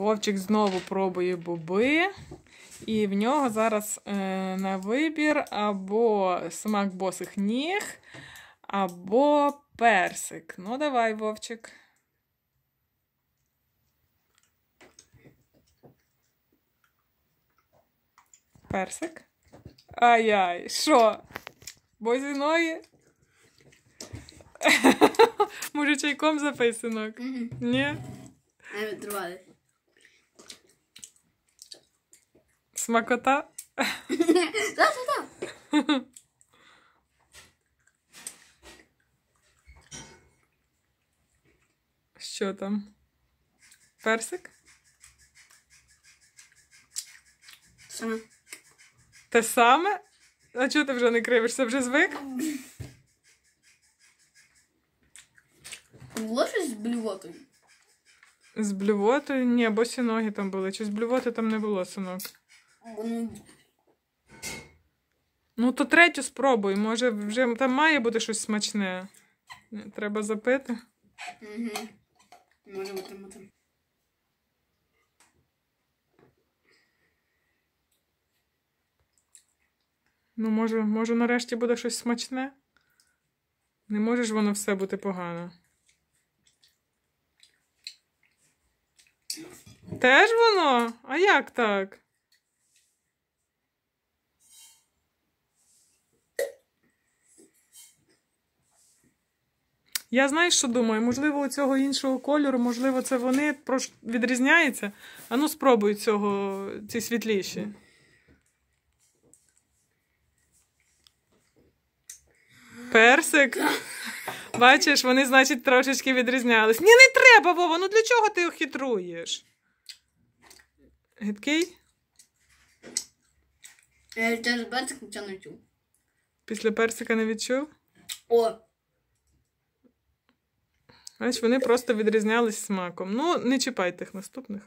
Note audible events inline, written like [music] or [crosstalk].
Вовчик знову пробує боби, і в нього зараз е, на вибір або смак босих ніг, або персик. Ну, давай, Вовчик. Персик. Ай-яй, що? Бозі ноги? [laughs] Може, чайком? Мгм. Ні? Не відривали. Смакота? Так, так, так. Що там? Персик? Саме. Те саме? А чого ти вже не кривишся? Вже звик? Було щось з блювотою? З блювотою? Ні, босі ноги там були. Чи з блювоти там не було, синок? Ну, то третю спробуй. Може, вже там має бути щось смачне. Треба запити. Угу. Може витримати. Ну, може, може, нарешті буде щось смачне? Не може ж воно все бути погано. Теж воно? А як так? Я знаю, що думаю, можливо, у цього іншого кольору, можливо, це вони відрізняються. А ну спробуй цього, ці світліші. Персик. Бачиш, вони, значить, трошечки відрізнялись. Ні, не треба, Вова, ну для чого ти хитруєш? Гидкий? Я теж бачик нічого не чув. Після персика не відчув? О, Бачиш, вони просто відрізнялись смаком. Ну, не чіпай тих наступних.